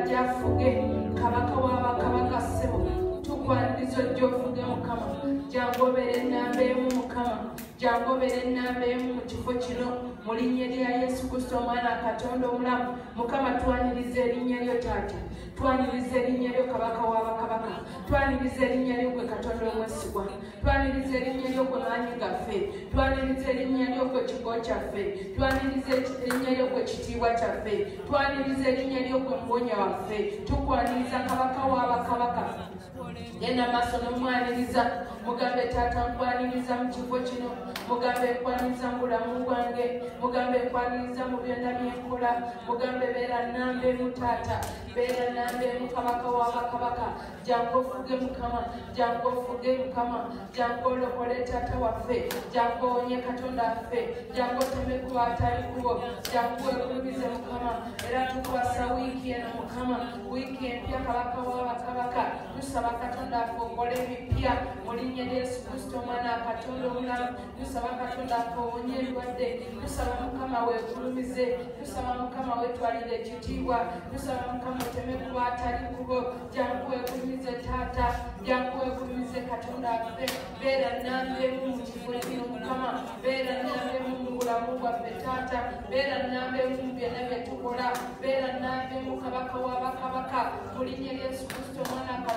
ajja afuge kabaka w'abakabaka ssebo tukwaniriza ojja ofuge mukama jangoberera ennamba gyangobera ennamba emu mu kifo kino mu linnya lya yesu kristo omwana katonda omulamu mukama twaniriza erinnya lyo taata. Twaniriza erinnya lyo kabaka w'abakabaka twaniriza erinnya lyo gwe katonda omwesigwa. Twaniriza erinnya lyo gwe maanyi gaffe. Twaniriza erinnya lyo gwe kigo kyaffe. Twaniriza erinnya lyo gwe kitiibwa kyaffe. Twaniriza erinnya lyo gwe muwonya waffe. Tukwaniriza kabaka w'abakabaka genda maaso nomwaniriza mugambe taata nkwaniriza mu kifo kino mugambe nkwaniriza mu bulamu bwange mugambe nkwaniriza mu byonna byenkola mugambe beera nambeemu taata beera nambeemu kabaka w'abakabaka jangu ofuge mukama jangu ofuge mukama jangu olokole taata waffe jangu owonye katonda waffe jangu oteme kubatali kubo jangu wekulubize mukama. Era tukwasa wiiki eno mukama wiiki empya kabaka w'abakabaka tusaba katonda waffe okole ebipya mu linnya lya yesu kristo omwana wa katonda omulamu tusaba katonda waffe owonye endwadde. Tusaba mukama wekulumize. Tusaba mukama wetwalire ekitiibwa. Tusaba mukama oteme kubatali kubo jangu wekulumize taata jangu wekulumize katonda waffe. Beera nambeemu mu kifo kino mukama. Beera nambeemu mu bulamu bwaffe taata. Beera nambeemu mu byonna bye tukola. Beera nambeemu kabaka w'abakabaka mu linnya lya yesu kristo omwana wa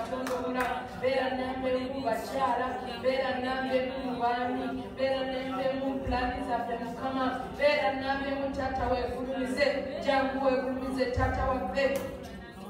katonda omulamu beera nambeemu mu bakyala beera nambeemu mu baami beera nambeemu mu pulaani zaffe mukama beera nambeemu taata wegulumize jangu wegulumize taata waffe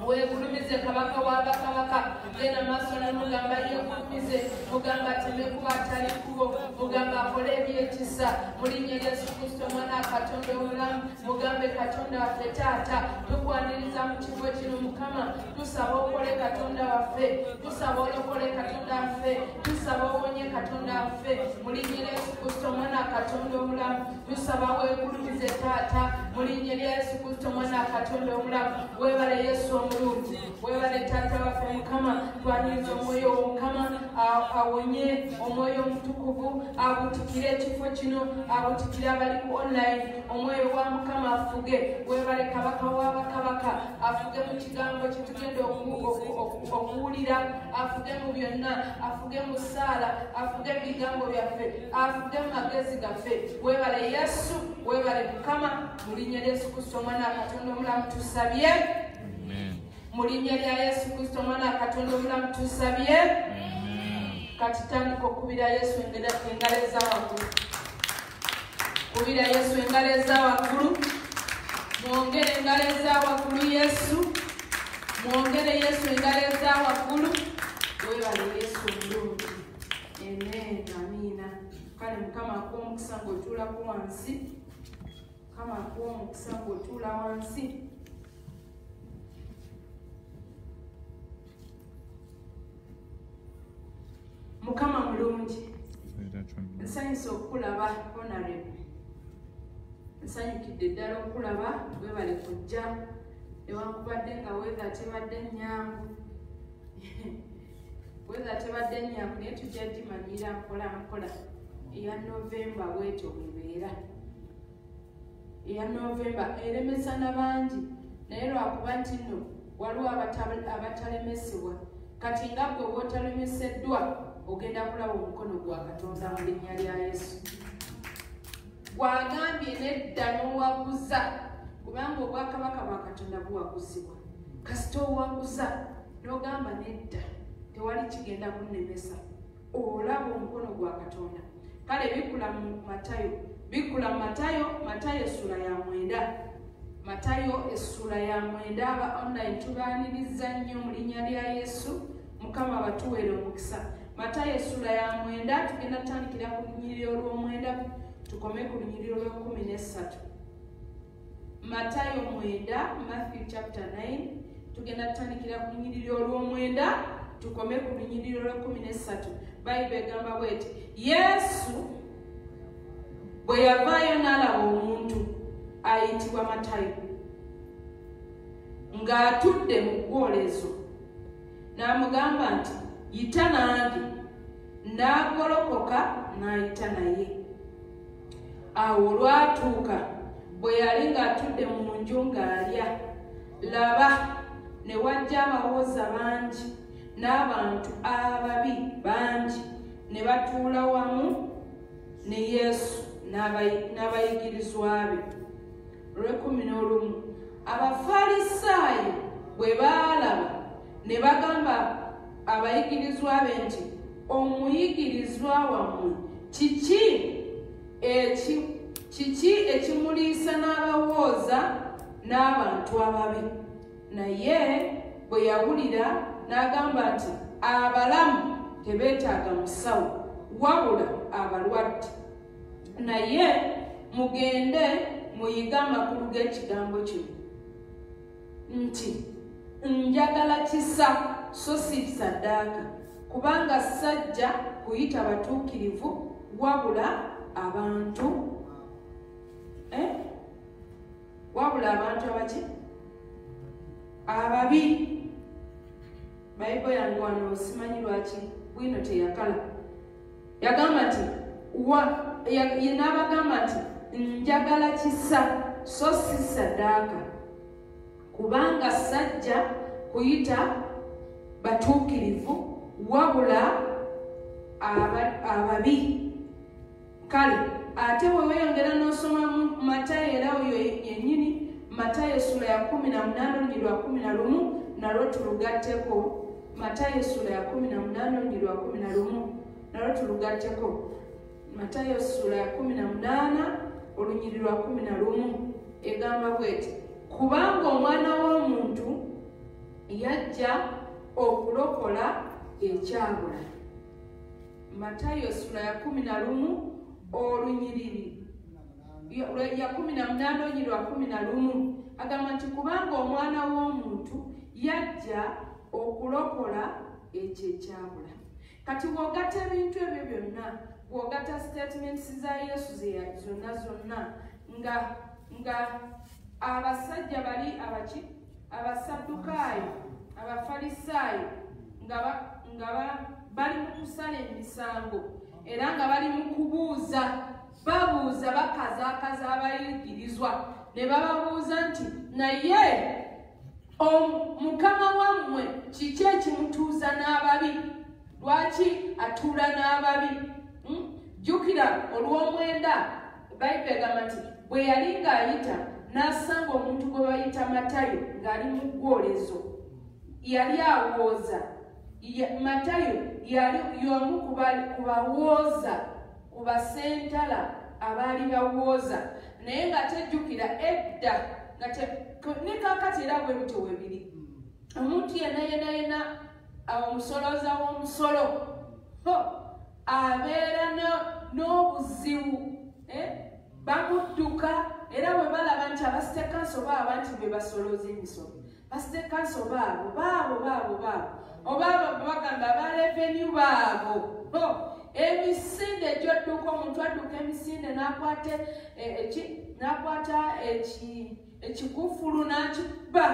wegulumize kabaka w'abakabaka genda maaso nomugamba yegulumize mugamba ateme kuba atali kubo. Mugamba akole ebyekisa. Mu linnya lya yesu kristo omwana wa katonda omulamu mugambe katonda waffe taata. Tukwaniriza mu kifo kino mukama. Tusaba okole katonda waffe. Tusaba olokole katonda waffe. Tusaba owonye katonda waffe. Mu linnya lya yesu kristo omwana wa katonda omulamu tusaba wegulumize taata. Mu linnya lya yesu kristo omwana wa katonda omulamu webale yesu omulungi webale taata waffe mukama twaniriza omwoyo wo mukama awonye omwoyo omutukuvu abutikire ekifo kino abutikire abali ku online. Omwoyo wa mukama afuge. Webale kabaka w'abakabaka afuge mu kigambo kyetugenda okuwulira. Afuge mu byonna afuge mu ssaala afuge mu bigambo byaffe afuge mu magezi gaffe. Webale yesu webale mukama mu linnya lya yesu kristo omwana wa katonda omulamu tusabye mu linnya lya yesu kristo omwana wa katonda omulamu tusabye kati tandika okubira yesu engalo eza waggulu. Kubira yesu engalo eza waggulu. Mwongere engalo eza waggulu yesu. Mwongere yesu engalo eza waggulu. Webale yesu omulungi amen amiina. Kale mukama akuwa omukisa ngaotuulako wansi. Mukama akuwa omukisa ngaotuula wansi mukama mulungi. Nsanyusa okulaba honarable nsanyukidde ddala okulaba webale kujja. Newankubadde nga wetha tebadde nyangu wetha tebadde nyangu naye tujja gimanyira mpola mpola. Eya novemba bwetyo bwebeera. Eya novemba eremesa nabangi naye lwakuba nti nno waliwo abatalemesebwa. Kati nga gwe wootalemeseddwa ogenda kulaba omukono gwa katonda mu linnya lya yesu. Gwagambye nedda n'owaguza kubanga obwakabaka bwa katonda buwaguzibwa. Kasita owaguza n'ogamba nedda tewali kigenda kunnemesa. Olaba omukono gwa katonda. Kale bikula mu matayo bikula mu matayo matayo essula ya mwenda. Matayo essula ya mwenda aba online tubaaniriza nnyo mu linnya lya yesu. Mukama batuweere omukisa matayo essula ya mwenda tugenda tutandikira ku lunyiriro lw'omwenda tukome ku lunyiriro lw'ekumi n'essatu matayo mwenda matthew chapter 9 tugenda tutandikira ku lunyiriro olw'omwenda tukome ku lunyiriro lw'ekumi n'essatu bayibuli egamba bweti yesu bwe yavaayo n'alaba omuntu ayitibwa matayo. Ng'atudde mu gwolezo n'amugamba nti yita nange n'agolokoka n'ayita naye. Awo olwatuuka bwe yali ng'atudde mu nju ng'alya laba ne wajja abawoza bangi n'abantu ababi bangi ne batuula wamu ne yesu n'abayigirizwa be. Olwekumi n'olumu abafalisaayo bwe baalaba ne bagamba abayigirizwa be nti omuyigirizwa wammwe kiki eki- kiki ekimuliisa n'abawooza n'abantu ababi? Naye bwe yawulira n'agamba nti abalamu tebeetaaga musawo wabula abalwadde. Naye mugende muyige amakulu g'ekigambo kino. Nti njagala kisa so si saddaaka kubanga sajja kuyita batuukirivu wabula abantu eh? wabula abantu abaki? Ababi. Bayibo yange wano simanyi lwaki bwino teyakala. Yagamba nti n'abagamba nti njagala kisa so si saddaaka kubanga sajja kuyita batuukirivu wabula aba- ababi. Kale ate bwe weeyongera n'osoma mu matayo era oyo yennyini matayo sula ya kumi na munaana olugi lwa kumi na lumu nalwo tulugatteko. Matayo sula ya kumi na munaana olugi lwa kumi na lumu nalwo tulugatteko. Matayo sula ya kumi na munaana olunyiri lwa kumi na lumu. Egamba bweti kubanga omwana w'omuntu yajja okulokola ekyabula matayo sula ya kumi na lumu olunyiriri ya kumi na munaana olunyiri lwa kumi na lumu. Agamba nti kubanga omwana w'omuntu yajja okulokola ekyo ekyabula kati bw'ogatta ebintu ebyo byonna bw'ogatta statements za yesu zonna zonna nga nga abasajja bali abaki? Abasaddukaayo abafalisaayo nga ba- nga ba- bali mu kusala emisango era nga bali mu kubuuza. Babuuza bakazaakaza abayigirizwa. Ne bababuuza nti naye mukama wammwe kiki ekimutuuza n'ababi? Lwaki atuula n'ababi? Hmm? jjukira olw'omwenda bayibuli egamba nti bwe yali ng'ayita n'asanga omuntu gwe bayita matayo ng'ali mu gwolezo yali awooza. Matayo yali y'omu ku bawooza ku basentala abaali bawooza. Naye nga tejjukira edda nga ne kaakati era bwe butyo we biri. Omuntu yenna yenna yenna omusoloza w'omusolo abeera no- n'obuzibu eh? bamudduka era bwe balaba nti abasitekanso baaba nti be basoloza emisolo basitekanso baabo baabo baabo baabo. Oba bagamba abaleveniu baabo. Emisinde gyodduka omuntu adduka emisinde n'akwata eki- n'akwata eki- ekikufulu n'akikuba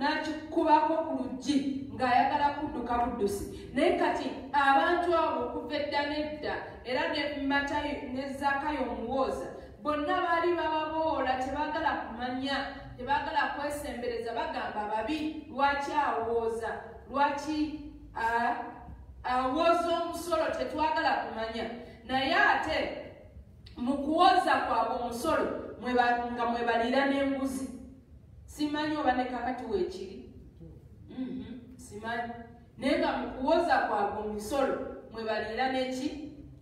n'akikubako ku luggi ng'ayagala kudduka buddusi. Naye kati abantu abo okuva edda n'edda era ne matayo ne zaakayo omuwooza bonna baali bababoola tebaagala kumanya tebaagala kwesembereza bagamba babi lwaki awooza? Lwaki awooza omusolo? Tetwagala kumanya. Naye ate mu kuwoza kwabwe omusolo nga mwebalira n'embuzi. Simanyi oba ne kakati weekiri Mhm, simanyi. Naye nga mu kuwoza kwabwe omusolo mwebalira neki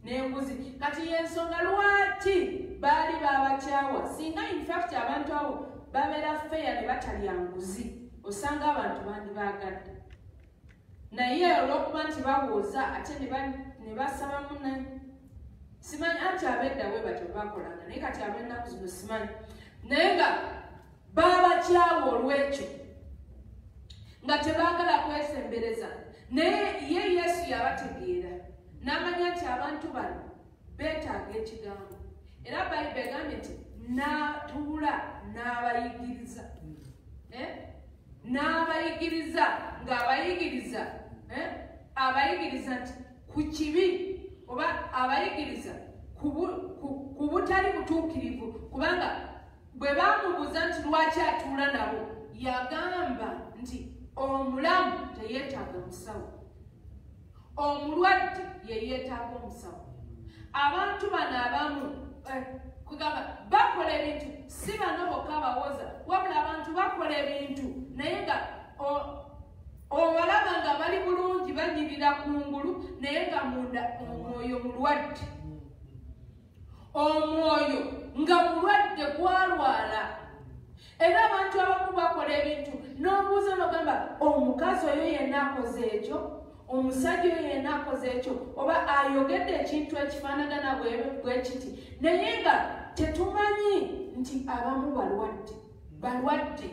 n'embuzi. Kati yensonga lwaki baali babakyawa singa infact abantu abo babeera feya ne batalya nguzi osanga abantu bandibaagadde naye olw'okuba nti bawooza ate ne ba- ne basaba munaye simanyi anti abedda bwe batyo bakolanga naye kati ab'ennaku zino simanyi. Naye nga baabakyawa olw'ekyo nga tebaagala kwesembereza. Naye ye yesu yabategeera n'amanya nti abantu bano beetaaga ekigambo era bayibuli egambye nti n'atuula n'abayigiriza. Eh? n'abayigiriza ng'abayigiriza. Eh? abayigiriza nti ku kibi oba abayigiriza ku bu- ku- ku butali butuukirivu. Kubanga bwe bamubuuza nti lwaki atuula nabo? Yagamba nti omulamu teyeetaaga musawo. Omulwadde ye yeetaaga omusawo. Abantu bano abamu kugamba bakola ebintu si bano bokka abawooza wabula abantu bakola ebintu naye nga obalaba nga bali bulungi banyirira kungulu naye nga munda omwoyo mulwadde. Omwoyo nga mulwadde gwalwala. Era abantu abamu bakola ebintu n'obuuza nogamba omukazi oyo yenna akoze ekyo omusajja oyo yenna akoze ekyo oba ayogedde ekintu ekifaanagana bwe kiti naye nga tetumanyi nti abamu balwadde balwadde.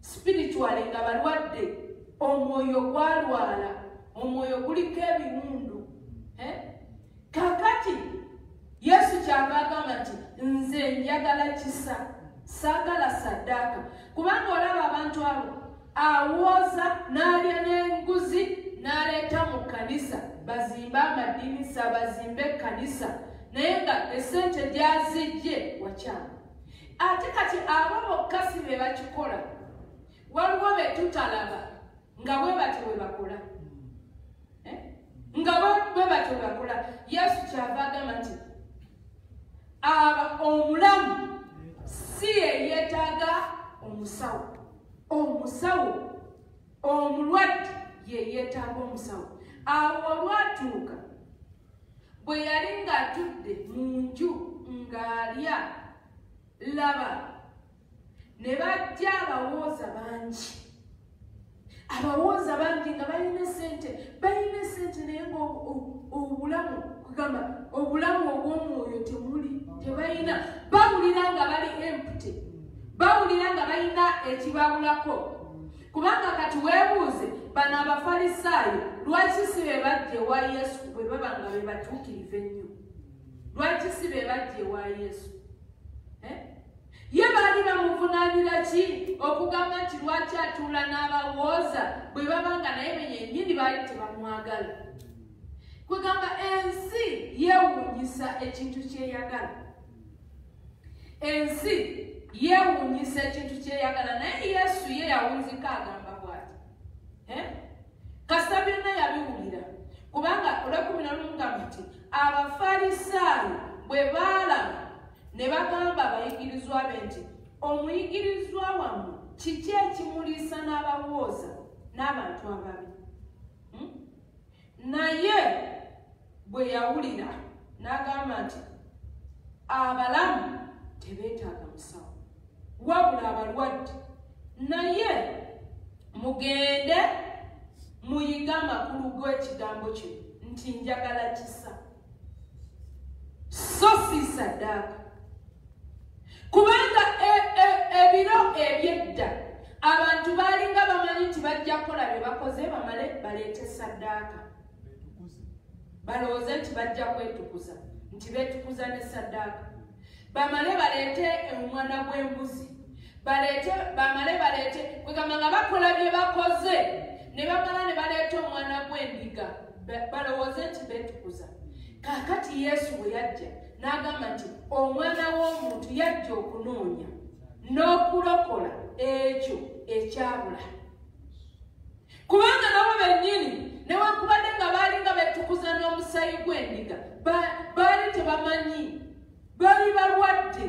Spirituale nga balwadde omwoyo gwalwala omwoyo guliko ebiwundu kakati yesu kyava agamba nti nze njagala kisa saagala saddaaka kubanga olaba abantu abo awooza n'alya n'enguzi n'aleeta mu kkanisa bazimbe amadinisa bazimbe ekkanisa naye nga esente gyazijje wakyama ate kati abo bokka si be bakikola waliwo be tutalaba nga bwe batyo bwe bakola. Eh? nga bwe batyo bwe bakola. Yesu kyava agamba nti aba omulamu si yeyeetaaga omusawo. Omusawo omulwadde yeyeetaaga omusawo. Awo olwatuuka bwe yali ng'atudde mu nju ng'alya laba ne bajja abawooza bangi. Abawooza bangi nga balina sente balina sente naye nga obulamu kugamba obulamu obw'omwoyo temuli tebalina bawulira nga bali empute bawulira nga balina ekibabulako kubanga kati weebuuze bano abafalisaayo lwaki si be bajja ewa yesu bwe baba nga be batuukirivu ennyo? Lwaki si be bajja ewa yesu? Eh? ye baali bamuvunaanira ki? Okugamba nti lwaki atuula n'abawooza bwe baba nga naye benyenyini baali tebamwagala? Kwegamba ensi yeewuunyisa ekintu kyeyagala ensi yeewuunyisa ekintu kyeyagala naye yesu ye yawunzika agamba bw'ati. Kasita byonna yabiwulira. Kubanga olwekumi nolumugamba nti abafalisaayo bwe baalaba ne bagamba abayigirizwa be nti omuyigirizwa wammwe kiki ekimuliisa n'abawooza n'abantu ababi? Hmm? naye bwe yawulira n'agamba nti abalamu tebeetaaga musawo wabula abalwadde. Naye mugende muyiga amakulu g'ekigambo kyo nti njagala kisa. So si saddaaka kubanga ebiro ebyedda abantu baalinga bamanyi nti bajja kukola bye bakoze bamale baleete saddaaka balowooze nti bajja kwetukuza nti beetukuza ne saddaaka bamale baleete omwana gw'embuzi. Bamale baleete kwegamba nga bakola bye bakoze. Ne bamala ne baleeta omwana gw'endiga balowooze nti beetukuza. Kaakati yesu bwe yajja n'agamba nti omwana w'omuntu yajja okunoonya n'okulokola ekyo ekyabula. Kubanga nabo bennyini newankubadde nga baali nga betukuza n'omusayi gw'endiga baali tebamanyi baali balwadde.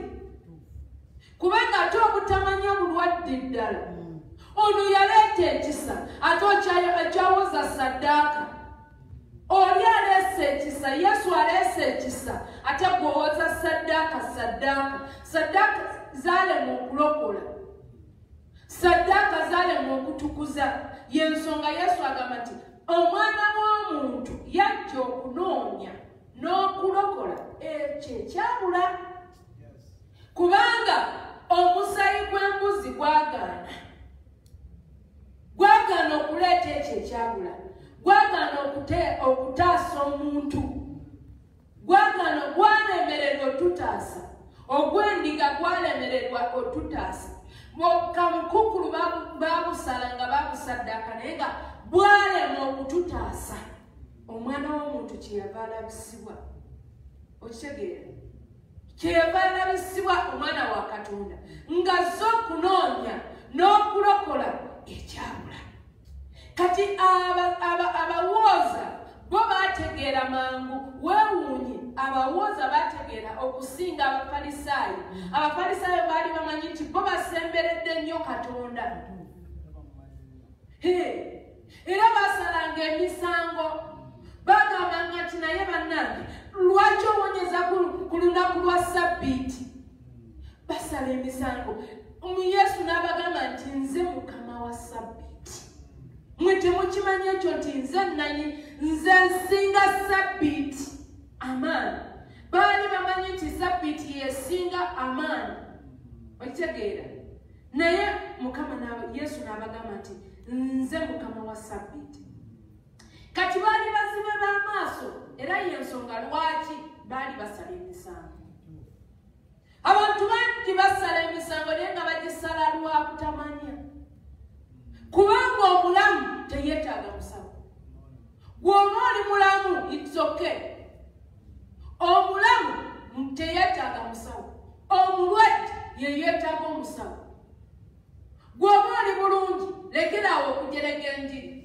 Kubanga ate obutamanya bulwadde ddala. Ono yaleeta ekisa ate okyawoza saddaaka oli aleese ekisa yesu aleese ekisa ate gwowoza saddaaka saddaaka saddaaka zaalema okulokola saddaaka zaalema okutukuza. Yensonga yesu agamba nti omwana w'omuntu yajja okunoonya n'okulokola ekyo ekyabula. Kubanga omusayi gw'embuzi gwagaana. Gwagaana okuleeta ekyo ekyabula. Gwagaana okutaasa omuntu. Gwagaana gwalemererwa otutaasa. Ogwendiga gwalemererwa otutaasa. Kamukukulu babusala nga babusaddaaka naye nga bwalema okututaasa omwana w'omuntu kyeyava alabisibwa. Okitegeera kyeyava alabisibwa omwana wa katonda. Nga zo okunoonya n'okulokola ekyabula. Kati abawooza bo bategeera mangu. Weewuunye abawooza bategeera okusinga abafalisaayo. Abafalisaayo baali bamanyi nti bo basemberedde nnyo katonda. Era basalanga emisango bagambanga nti naye bannange lwaki owonyeza ku lunaku lwa sabbiiti basala emisango. Yesu n'abagamba nti nze mukama wa sabbiiti mwe temukimanya ekyo nti nze nanyi nze nsinga sabbiiti amaani baali bamanyi nti sabbiiti yesinga amaani okitegeera. Naye mukama yesu n'abagamba nti nze mukama wa sabbiiti kati baali bazibe b'amaaso era yensonga lwaki baali basala emisango? Abantu bangi basala emisango naye nga bagisala lwa kutamanya kubanga omulamu teyeetaaga musawo gwoba oli mulamu itsoke omulamu teyeetaaga musawo omulwadde yeyeetaaga omusawo gwoba oli bulungi lekeraawo okujerega enjiri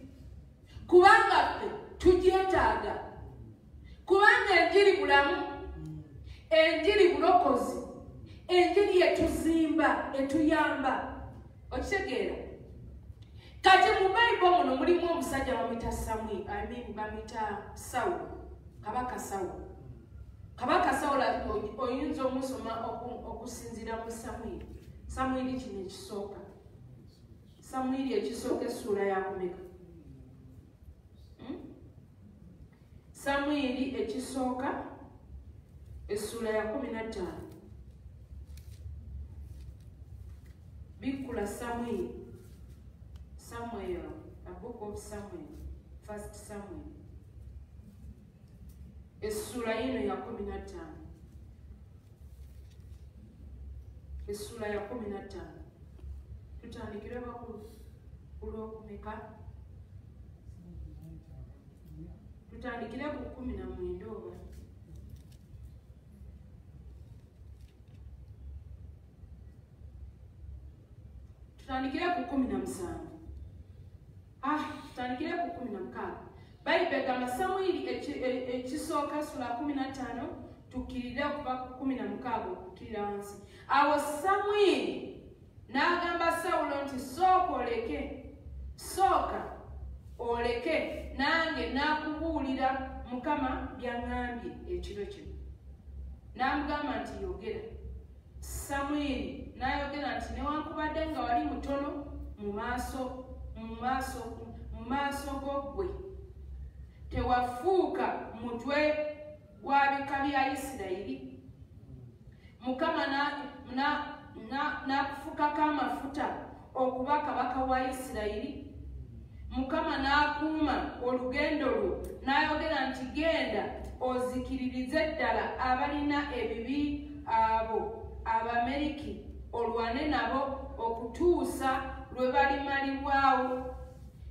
kubanga ffe tugyetaaga. Kubanga enjiri bulamu enjiri bulokozi enjiri etuzimba etuyamba. Okitegeera? Kati mu bayibo muno mulimu omusajja bamwita samwi imean bamwita sawulo kabaka sawulo kabaka sawulo oyinza omusoma okusinzira mu samwiri samwiri kino ekisooka. Samwiri ekisooka essuula yakumeka hmm? Samwiri ekisooka essuula ya kumi nattaano bikula samwiri samuel a book of samuel first samuel. Essuula yino ya kumi nattaano essuula ya kumi nattaano tutandikire bakulu kulwokumeka tutandikire ku kumi na mwenda oba? Tutandikire ku kumi na musanvu. Ah tutandikire ku kumi na mukaaga. Bayibuli egamba samwiri ekisooka sula kumi na ttaano tukkirire okuva ku kumi na mukaaga okukkirira wansi. Awo samwiri n'agamba sawulo nti sooka oleke sooka oleke nange n'akubuulira mukama byaŋŋambye ekiro kino. N'amugamba nti yogera. Samwiri n'ayogera nti newankubadde nga wali mutono mu maaso mu maaso mu maaso g'oggwe tewafuuka mutwe gwa bika bya isirayiri. Mukama n'akufukako amafuta okuba kabaka wa isirayiri mukama n'akuuma olugendo lwo n'ayogera nti genda ozikiririze ddala abalina ebibi abo abameriki olwane nabo okutuusa lwe balimalibwawo.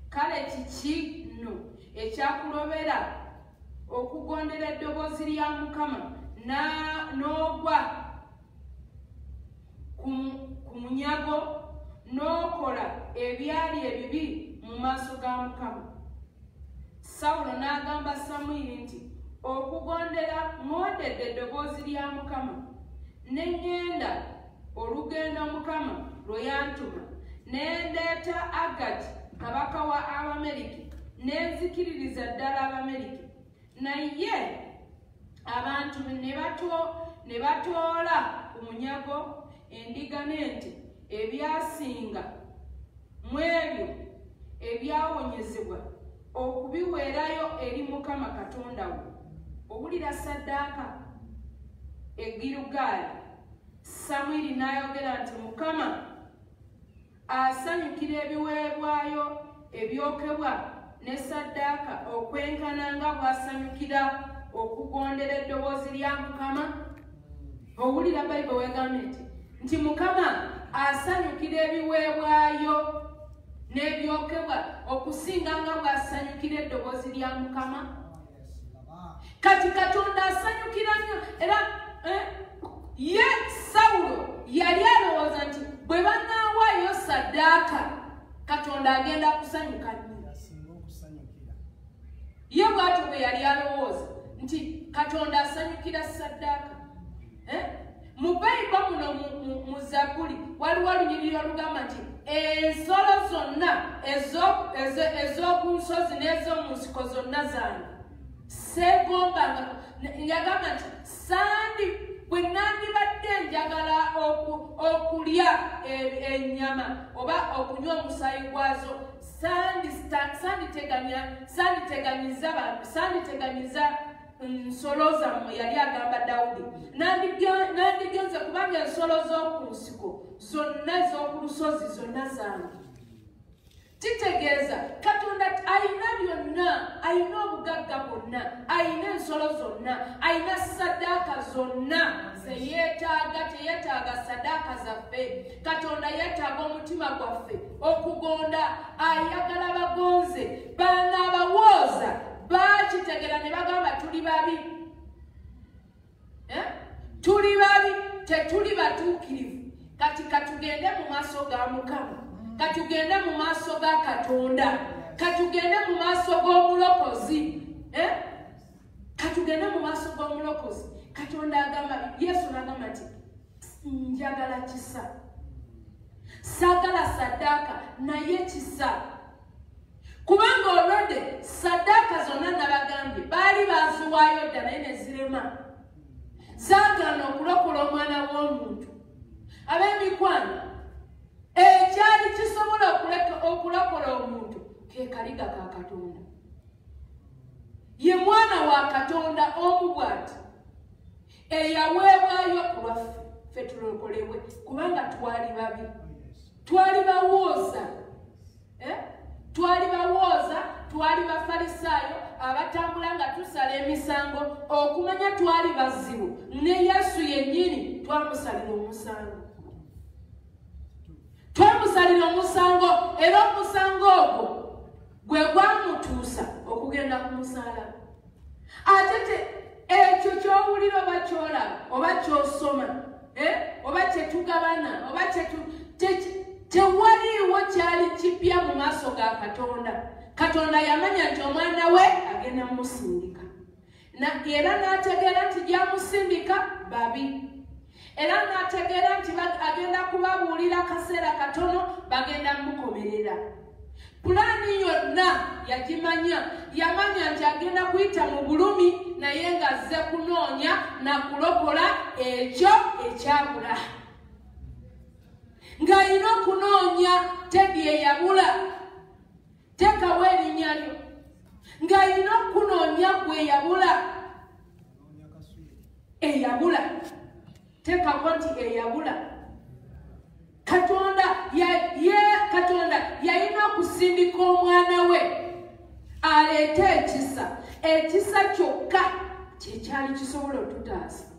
Kale kiki nno ekyakulobera okugondera eddoboozi lya mukama n'ogwa ku munyago n'okola ebyali ebibi mu maaso ga mukama. Sawulo n'agamba samwiri nti okugondera ngondedde eddoboozi lya mukama. Neŋŋenda olugendo mukama lwe yantuma nendeeta agati kabaka wa abameriki nenzikiririza ddala abameriki naye abantu ne batoola ku munyago endiga n'ente ebyasinga mu ebyo ebyawonyezebwa okubiweerayo eri mukama katonda wo. Owulira saddaaka egirugaali samwiri n'ayogera nti mukama asanyukira ebiweebwayo ebyokebwa ne saddaaka okwenkana nga bw'asanyukira okugondera eddoboozi lya mukama? Owulira bayibuli wegambye nti nti mukama asanyukira ebiweebwayo n'ebyokebwa okusinga nga bw'asanyukira eddoboozi lya mukama kati katonda asanyukira nnyo era eh, ye sawulo yali alowooza nti bwe banaawaayo saddaaka katonda agenda kusanyuka nnyo ye bwatyo bwe yali alowooza nti katonda asanyukira saddaaka eh? mu bayiba muno mu zabuli waliwo lunyiriri olugamba nti ensolo zonna ezo- ezo- ez'oku nsozi n'ez'omu nsiko zonna zange seegombanga yagamba nti sandi bwe nandibadde njagala oku- okulya e- ennyama oba okunywa omusaayi gwazo sanditeganyiza bantu sanditeganyiza nsolo zammwe yali agamba dawudi. Nandige- nandigenze kubanga ensolo z'oku nsiko zonna ez'oku lusozi zonna zange kitegeeza katonda ayina byonna ayina obugagga bwonna ayina ensolo zonna ayina sadaaka zonna zeyeetaaga teyeetaaga sadaaka zaffe. Katonda yeetaaga omutima gwaffe okugonda ayagala bagonze banga abawooza bakitegera ne bagamba tuli babi? Eh? tuli babi tetuli batuukirivu. Kati katugende mu maaso ga mukama. Katugende mu maaso ga katonda. Katugende mu maaso g'omulokozi. Eh? katugende mu maaso g'omulokozi. Katonda agamba yesu nagamba nti njagala kisa. Saagala saddaaka naye kisa kubanga olwedde saddaaka zonna nabagambye baali baziwaayo dda naye ne zirema. Zaagaana okulokola omwana w'omuntu. Ab'emikwano ekyali kisobola okulokola omuntu ke kaliga ka katonda. Ye mwana wa katonda omu bw'ati eyaweebwayo ku lwaffe ffe tulokolebwe kubanga twali babi. Twali bawooza. Eh? Twali bawooza twali bafalisaayo abatambula nga tusala emisango okumanya twali bazibu ne yesu yennyini twamusalira omusango twamusalira omusango era omusango ogwo gwe gwamutuusa okugenda ku musalaba ate te ekyo kyowulira oba kyolaba oba kyosoma eh? oba kyetugabana oba tewaliiwo kyali kipya mu maaso ga katonda. Katonda yamanya nti omwana we agenda mumusindika. Era n'ategeera nti gyamusindika babi. Era n'ategeera nti agenda kubabuulira kaseera katono bagenda mukomerera pulaani yonna yagimanya yamanya nti agenda kuyita mu bulumi naye ng'azze kunoonya nakulokola ekyo ekyabula ng'alina okunoonya tedi eyabula tekawo erinnya lyo. Ng'alina okunoonya gwe eyabula eyabula tekako nti eyabula. Katonda ye katonda yalina okusindika omwana we aleete ekisa. Ekisa kyokka kyekyali kisobola otutaasa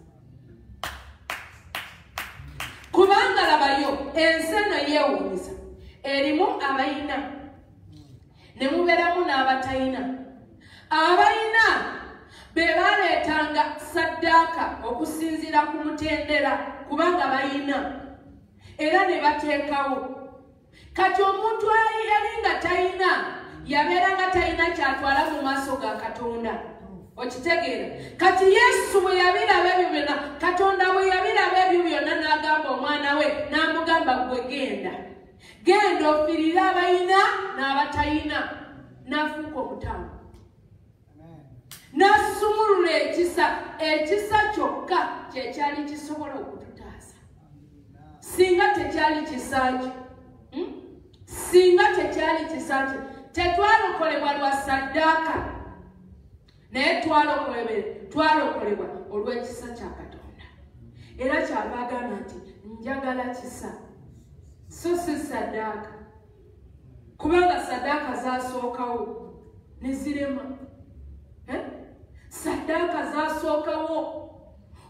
kubanga labayo ensi eno yeewuunyisa erimu abayina ne mubeeramu n'abatayina abayina be baleetanga saddaaka okusinziira ku mutendera kubanga bayina era ne bateekawo. Kati omuntu ali- yali nga tayina yabeera nga tayina kyatwala mu maaso ga katonda okitegeera kati yesu bwe yabiraba ebyo byonna katonda bwe yabiraba ebyo byonna n'agamba omwana we n'amugamba gwe genda. Genda ofirire abayina n'abatayina. N'afuuka omutamu n'asumulula ekisa ekisa kyokka kyekyali kisobola okututaasa singa tekyali kisaakyo Hmm? singa tekyali kisaakyo tetwalokolebwa lwa saddaaka naye twalokolebwa olw'ekisa kya katonda. Era kyava agamba nti njagala kisa. So si saddaaka kubanga saddaaka zasookawo ne zirema. Saddaaka zasookawo.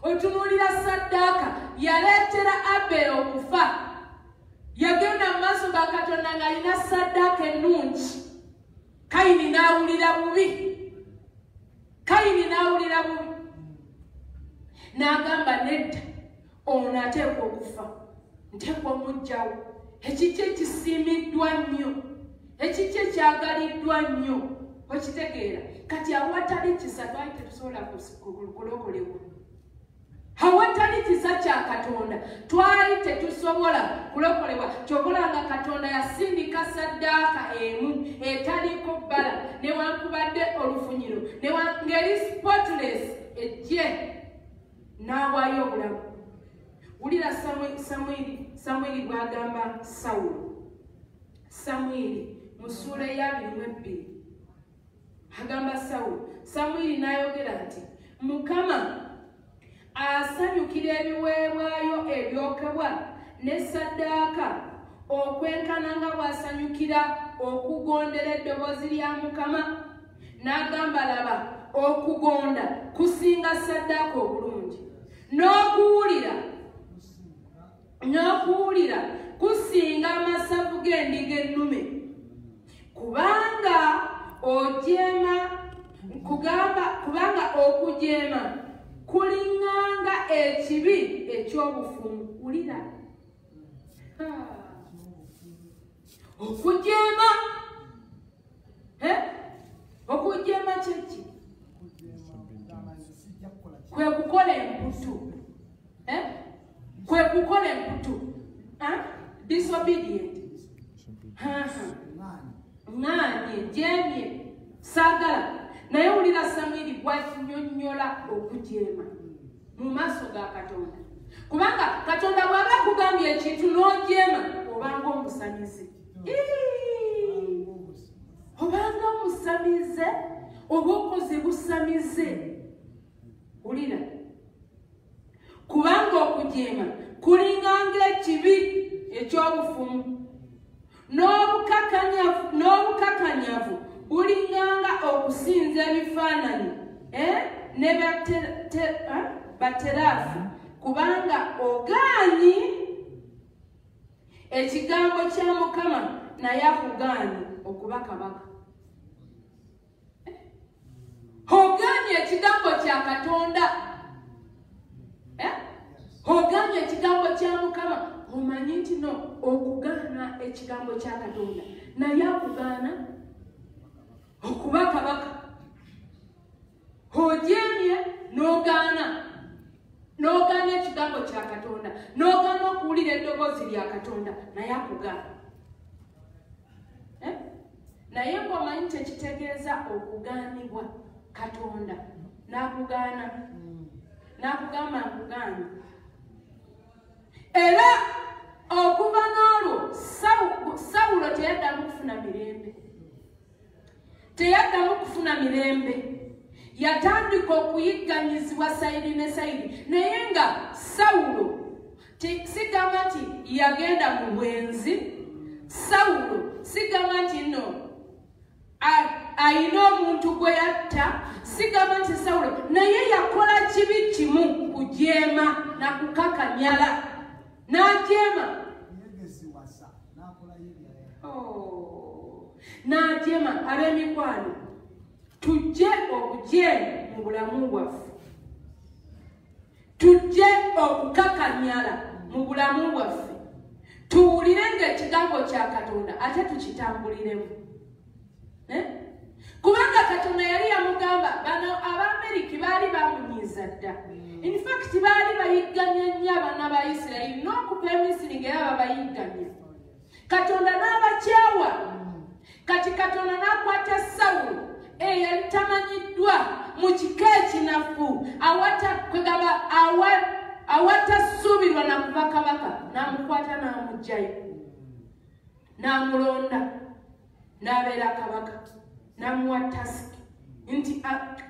Otunuulira saddaaka yaleetera aberi okufa. Yagenda mu maaso ga katonda ng'alina saddaaka ennungi. Kayini n'awulira bubi kayini n'awulira bubi. N'agamba nedda ono ateekwa okufa. Nteekwa omugjawo ekiki ekisiimiddwa nnyo. Ekiki ekyagaliddwa nnyo. Okitegeera kati awatali kisa twali tetusobola kulokolebwa awatali kisa kya katonda. Twali tetusobola kulokolebwa. Kyokolanga katonda yasindika saddaaka emu etaliko bbala newankubadde olufunyiro ngeri spotless ejje n'awaayo obulamu. Wulira samwiri bwagamba sawulo samwiri mu ssuula eyabirimu ebbiri agamba sawulo samwiri n'ayogera nti mukama asanyukira ebiweebwayo ebyokebwa ne saddaaka okwenkana nga bw'asanyukira okugondera eddoboozi lya mukama. N'agamba laba okugonda kusinga saddaaka obulungi. N'okuwulira n'okuwulira kusinga amasavu g'endiga ennume. Kubanga ojeema kugamba kubanga okujeema kulinganga ekibi ekyobufumu. Wulira. Okujeema. Okujeema kyeki kwe kukola emputu. Kwe kukola emputu. Disobedient. Ŋŋaanye jeemye. Saagala naye wulira samwiri bwakinyonnyola okujeema mu maaso ga katonda. Kubanga katonda bw'aba akugambye ekintu n'ojeema obanga omusamize. Obanga omusamize? Oba okoze busamize? Wulira. Kubanga okujeema kulinganga ekibi ekyobufumu n'obukakanyavu bulinganga okusinza ebifaananyi eh? ne bateraafu kubanga ogaanyi. Ekigambo kya mukama naye akugaanyi okuba kabaka. Ogaanyi ekigambo kya katonda. Eh? ogaanyi ekigambo kya mukama. Omanyi nti no okugaana ekigambo kya katonda. Naye akugaana okuba kabaka. Ojemye n'ogaana n'ogaana ekigambo kya katonda n'ogaana okuwulira eddoboozi lya katonda naye akugaana. Eh? naye ngaomanyi tekitegeeza okugaanibwa katonda n'akugaana n'akugamba nkugaana era okuva n'olwo sawulo teyaddamu kufuna mirembe teyaddamu kufuna mirembe. Yatandika okuyigganyizibwa sayiri ne sayiri naye nga sawulo sigamba nti yagenda mu bwenzi. Sawulo sigamba nti no ayina omuntu gwe yatta. Sigamba nti sawulo naye yakola kibi kimu kujeema nakukakanyala n'ajeema n'ajeema ab'emikwano tujje obujeemu mu bulamu bwaffe. Tujje okukakanyala mu bulamu bwaffe. Tuwulire ngaekigambo kya katonda ate tukitambuliremu eh? kubanga katonda yali yamugamba bano abameriki baali bamunyiiza dda. Infact baali bayigganya nnyo abaana ba isirayiri n'okuva emisiri ngaera babayigganya. Katonda n'abakyawa kati katonda n'akwata sawulo eyali tamanyiddwa mu kika ekinafu kwegamba awatassuubirwa nakuba kabaka n'amukwata n'amugjayo n'amulonda n'abeera kabaka n'amuwa tasiki nti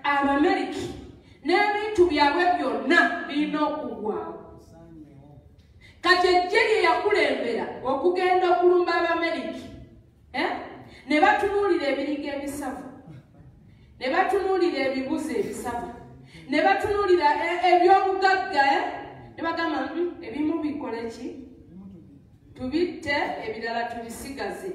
abameriki n'ebintu byabwe byonna birina okugwawo kati ejje lye yakulembera okugenda okulumba abameriki eh? Ne batunuulira ebiriga ebisavu ne batunuulira ebibuzi ebisavu. Ne batunuulira ebyobugagga eh? ne bagamba mm, ebimu bikole ki? Tubitte ebirala tubisigaze.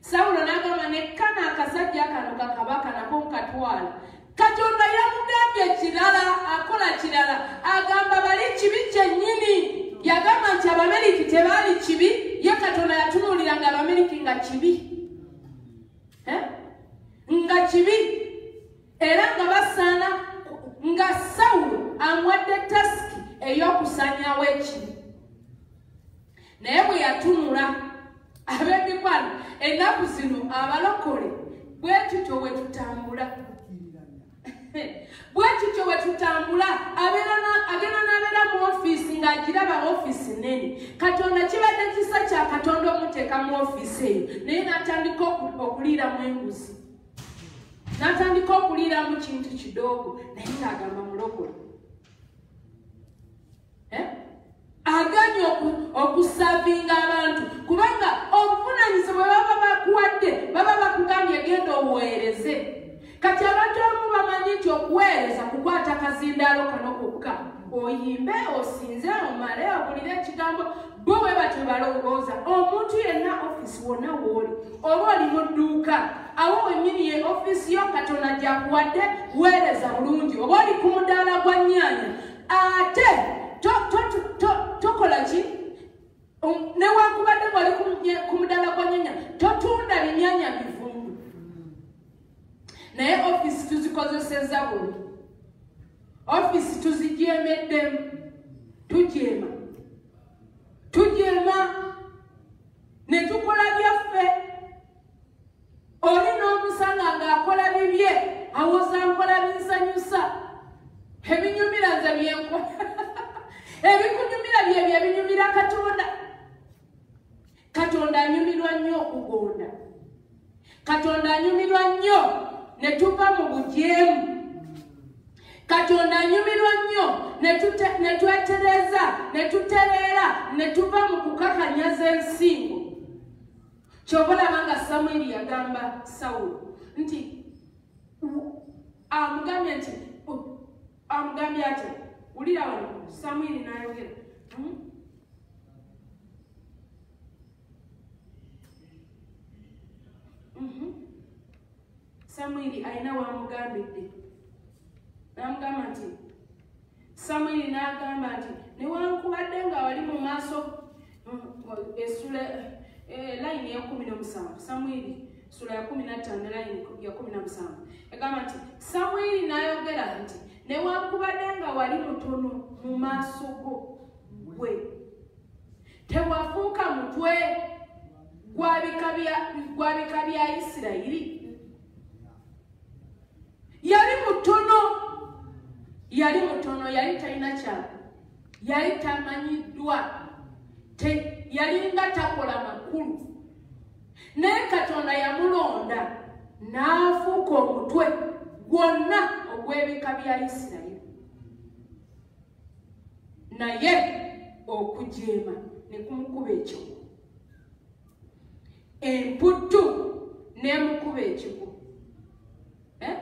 Sawulo n'agamba nekkana akasajja kano kakabaka nako nkatwala. Katonda yamugambye kirala akola kirala. Agamba bali kibi kyennyini. Yagamba nti abameriki tebaali kibi. Ye katonda yatunuulira nga abameriki nga kibi? Nga kibi era nga basaana nga sawulo amwadde tasiki ey'okusanyawo ekibi naye bwe yatunula ab'emikwano ennaku zino abalokole bwe tutyo bwe tutambula bwe tutyo bwe tutambula agenda n'abeera mu ofiisi ng'agiraba ofiisi nene katonda kibadde kisa kya katonda omuteeka mu ofiisi eyo. Naye n'atandika okuliiramu enguzi. N'atandika okuliiramu kintu kidoogo naye ng'agamba mulokole. Eh? aganye okusavinga abantu kubanga obuvunanyizibwa baba bakuwadde baba bakugambye genda obuweereze kati abantu abamu bamanyi nti okuweereza kukwata kazindaalo kano kokka. Oyimbe osinze omale ogulire ekigambo bo bwe batyo balowooza. Omuntu yenna ofiisi wonna wooli oba oli mu dduuka awo wenyini ye ofiisi yo katonda gyakuwadde weereza bulungi oba oli ku mudaala gwa nnyaanya ate tokola ki? Um, newankubadde bwali ku mudaala gwa nyanya totunda binyanya bivundu naye ofiisi tuzikozeseza buli. Ofiisi tuzijeemeddemu tujeema. Tujeema ne tukola byaffe. Oli n'omusanga ng'akola bibye awoza nkola binsanyusa. Ebinyumira nze byenkola ebikunyumira byebyo ebinyumira katonda. Katonda anyumirwa nnyo okugonda. Katonda anyumirwa nnyo ne tuva mu bujeemu katonda anyumirwa nnyo ne twetereza ne tutereera ne tuva mu kukakanyaza ensingo kyoba olaba nga samwiri yagamba sawulo nti amugambye nti amugambye ati wulira wano samwiri n'ayogera hmm? Samwiri alina wamugambidde namugamba nti samwiri n'agamba nti newankubadde nga wali mu maaso esula eh, layini eyakumi nomusanvu. Samwiri sula ya kumi nattaano layini ya kumi namusanvu egamba nti samwiri n'ayogera nti newankubadde nga wali mutono mu maaso go gwe. Tewafuuka mutwe gwa bika bya isirayiri yali mutono. Yali mutono yali talina kyalo yali tamanyiddwa. Yalinga takola makulu. Naye katonda yamulonda n'afuuka omutwe gwonna ogw'ebika bya isirayiri. Naye okujeema ne kumukuba ekigo emputtu nemukuba ekigo eh?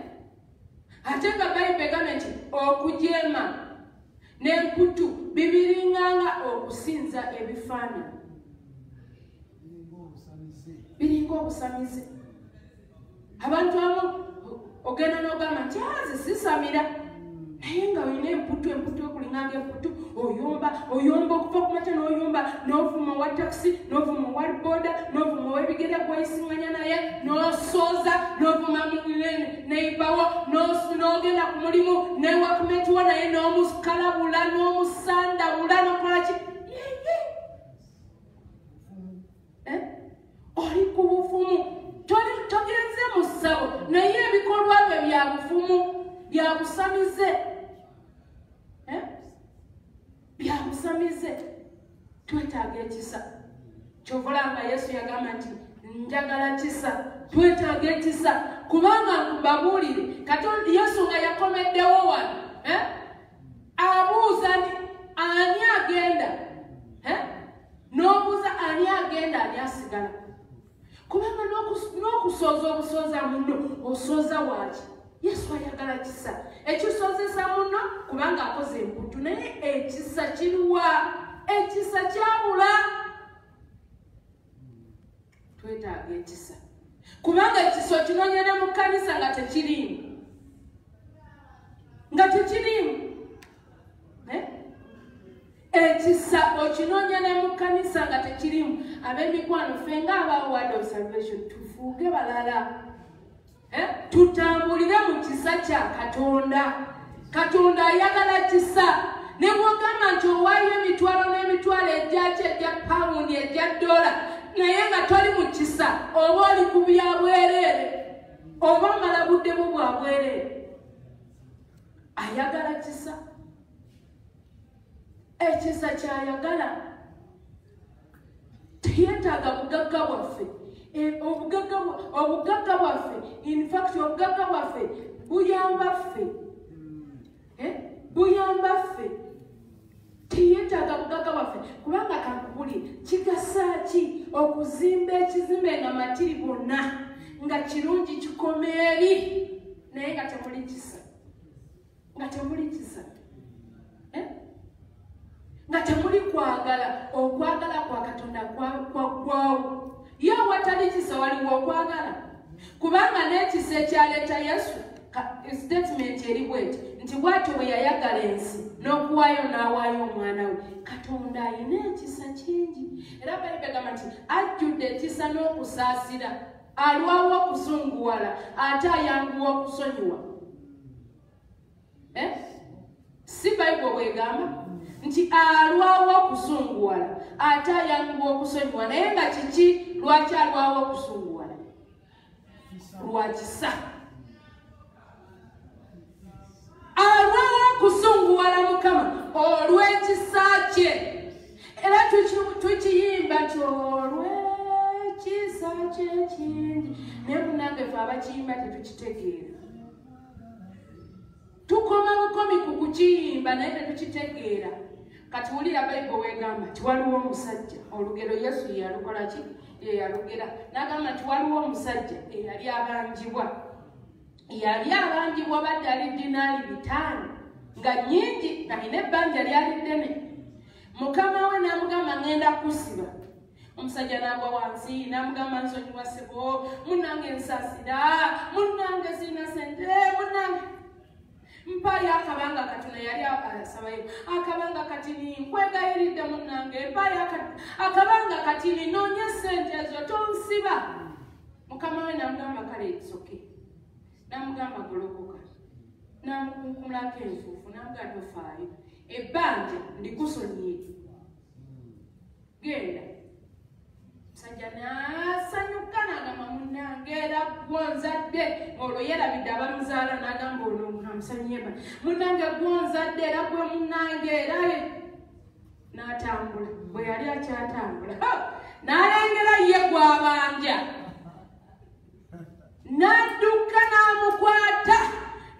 Ate nga bayibu egambe nti okujeema n'emputtu bibiringanga okusinza ebifaananyi. Biringa obusamize. Abantu amu ogenda n'ogamba nti aze sisamira naye nga olina emputu emputu okulinganga emputu oyomba oyomba okuva ku makya n'oyomba. N'ovuma owa takisi n'ovuma owa boda n'ovuma ow'ebigere gweyisiŋŋanya naye n'osooza n'ovuma neibawo n'ogenda ku mulimu newakumetiwa naye n'omukalabula n'omusandabula nokolaki eh? oli ku bufumu. Togenze mu ssabo. Naye ebikolwa bye bya bufumu byabusamize eh? byabusamize twetaaga ekisa. Kyovolanga yesu yagamba nti njagala kisa. Twetaaga ekisa. Kubanga babuulire katonda yesu nga yakomeddewo wano eh? abuuza ni ani agenda? N'obuuza ani agenda? Ani asigala. Kubanga n'okusooza obusooza muno osooza waaki yesu ayagala kisa. Ekisoozesa muno kubanga akoze emputu naye ekisa kiruwa? Ekisa kyabula? Twetaaga ekisa. Kubanga ekisa okinonyere mu kanisa nga tekirimu nga tekirimu ekisa okinoonya ne mu kanisa nga tekirimu ab'emikwano ffe ngaabawo ward of salvation tufuuge balala tutambulire mu kisa kya katonda. Katonda ayagala kisa. Ne bwogamba nti owaayo emitwalo n'emitwalo ejyaki ejja pawundi ejja dola naye nga toli mu kisa oba oli ku bya bwereere oba omala budde bwo bwa bwereere ayagala kisa. Ekisa kyayagala teyetaaga bugagga bwaffe obugagga bwaffe infact obugagga bwaffe buyamba ffe. Eh? buyamba ffe. Teyetaaga bugagga bwaffe kubanga kankubuli kigasaaki okuzimba ekizimbe nga matiri bonna nga kirungi kikoma eri naye nga temuli kisa. Nga temuli kisa. Eh? nga temuli kwagala okwagala kwa katonda kwaggwawo ye awatali kisa waliwo okwagala. Kubanga n'ekisa ekyaleeta yesu statement eri bweti nti bwatyo bwe yayagala ensi n'okuwaayo n'awaayo omwana we. Katonda ayina ekisa kingi. Era bayibe gamba nti ajjudde ekisa n'okusaasira alwawo okusunguwala ate ayanguwa okusonyiwa. Eh? si bayibo bwegamba nti alwawo okusunguwala ate ayanguwa okusonyiwa naye nga kiki lwaki alwawo okusunguwala lwakisa alwawo okusunguwala mukama olw'ekisa kye. Era tukiyimba nti olw'ekisa kye kingi. Naye munange fe abakiyimba tetukitegeera. Tukoma bukomi ku kukiyimba naye tetukitegeera. Kati wulira bayibu wegamba nti waliwo omusajja. Olugero yesu yeyalukolaki yeyalugera nagamba nti waliwo omusajja eyali abanjibwa. Yali abanjibwa badde ali dinaali bitaano nga nyingi alina ebbanja lyali ddene. Mukama we namugamba ŋenda kusiba. Omusajja nagwa wansi namugamba nsonyiwa sebo munange nsasira munange sina sente munange mpayo akabanga katino yali asabayo akabanga katini nkwegayiridde munange mpayo akabanga katini noonya sente ezo tonsiba. Mukama we namugamba kale etsoke namugamba golokoka. Namukunkumulako enfuufu namuga tofaayo ebbanja ndikusonyiire genda musajja nasanyuka nagamba munange era gwonzadde olwo yerabidde abamuzaala nagamba ono amusanyeba munange gwonzadde era gwe munange era natambula bwe yali akyatambula nalengera ye gwabanja. Nadduka namukwata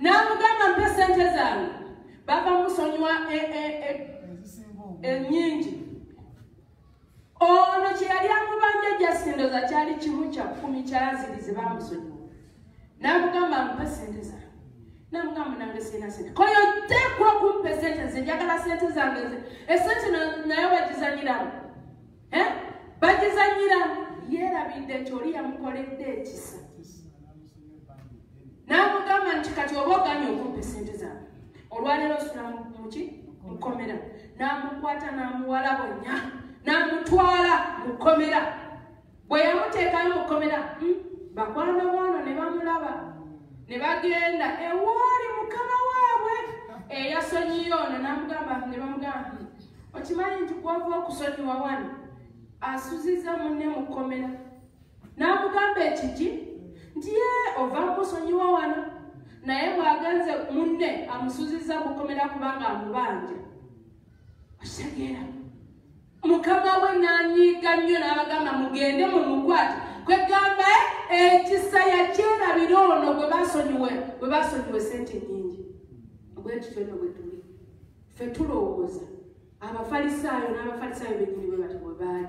namugamba mpe sente zange bava musonywa enyingi ono kyeyali amubanja jasindoza kyali kimu kya kumi kyazirize bamusonyiwa namugamba mpe sente zange. Namugamba nange sina sente koyo tekwa kumpe sente nze njagala sente zange ze. Esente naye bagizanyiramu. Bagizanyiramu. Yerabidde nti oli yamukoledde ekisa. Namugamba nti kati oba oganye okumpa esente zange. Olwaleero osula muki mukomera namukwata namuwala bwenya namutwala mukomera bwe yamuteekayo mukomera hmm, bakwana bwano ne bamulaba ne bagenda ewaali mukama waabwe! Eyasonyiyo ono namugamba ne bamugamba okimanyi nti kwava okusonyiwa wano asuziza munne mukomera namugamba ekiki nti ye ova musonyiwa wano naye bwagenze munne amusuziza mukomera kubanga amubanja. Okitegeera mukama we nanyiiga nnyo n'abagamba mugende mumukwate kwegamba ekisa yakyerabira ono bwe basonyiwe bwe basonyiwe sente nyingi bwetutyono bwe tuli. Fe tulowooza. Abafalisaayo n'abafalisaayo benyini bwe bati bwe baali.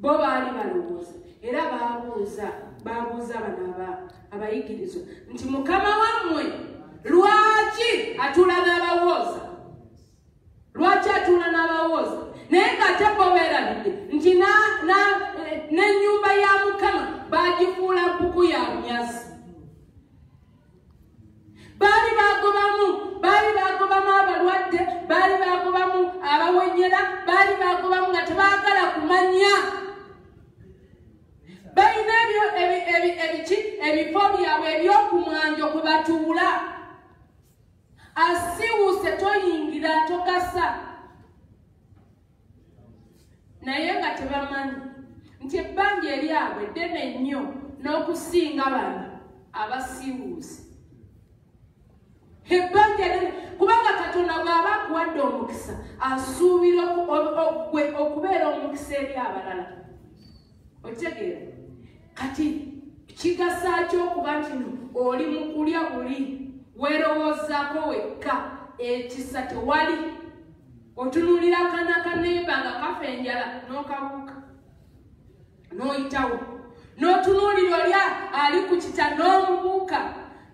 Bo baali balowooza. Era babuuza babuuza bano abayigirizwa nti mukama wammwe lwaki atula n'abawooza? Lwaki atula n'abawooza naye ng'ate bobeerabidde nti n'ennyumba ya mukama bagifuula mpuku ya bunyazi. Baali bagobamu baali bagobamu abalwadde baali bagobamu abawenyera baali bagobamu nga tebaagala kumanya. Balina ebiki ebifo byabwe ebyokumwanjo kwe batuula. Asiwuse toyingira tokasi kibasa naye nga tebamanyi. Nti ebbanja eryabwe ddene nnyo n'okusinga bano abasiiwuuzi ebbanja ddene kubanga katonda bw'aba akuwadde omukisa asuubira gwe okubeera omukisa eri abalala. Okitegeera kati kigasa kyokuba nti no oli mu kulya buli? Weerowoozaako wekka ekisa tewali otunuulira akana kanemba nga kafa enjala n'okabuuka n'oyitawo. N'otunuulira oli ali ku kita n'omubuuka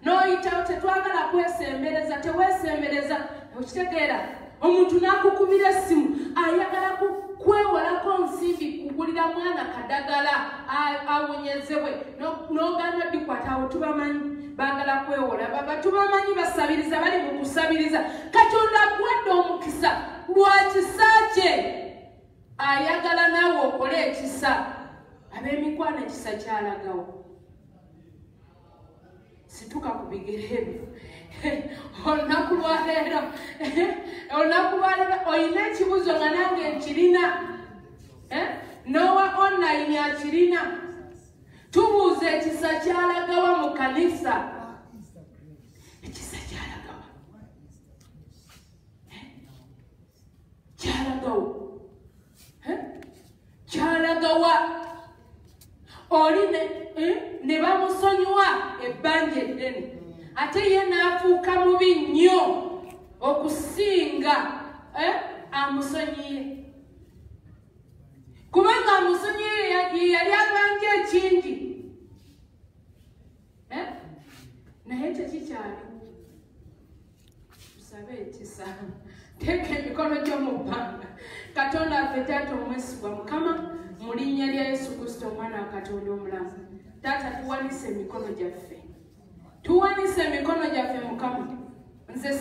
n'oyitawo tetwagala kwesembereza teweesembereza. Okitegeera omuntu n'akukubira essimu ayagala kwewalako nsimbi kugulira mwana kadagala awonyezebwe n'ogamba dikwatawo tubamanyi baagala kwewola baba tubamanyi basabiriza bali mu kusabiriza. Katonda akuwadde omukisa lwa kisa kye? Ayagala naawe okole ekisa. Ab'emikwano ekisa kyalagawo. Situka ku bigere ebyo. Olunaku lwaleero olunaku lwaleero olina ekibuzo nga nange nkirina. Nowa online akirina tubuuza ekisa kyalagawa mu kanisa. Ekisa kyalagawa. Kyalagawo kyalagawa. Oli ne bamusonyiwa ebbanja eddene. Ate ye n'afuuka mubi nnyo okusinga amusonyiye kubanga amusonyiye yali abanja ekingi naye tekikyali tusabe ekisa teeka emikono gyo mu bbanga katonda affe taata omwesigwa mukama mu linnya lya yesu kristo omwana wa katonda omulamu taata tuwanise emikono gyaffe tuwanise emikono gyaffe mukama. Nze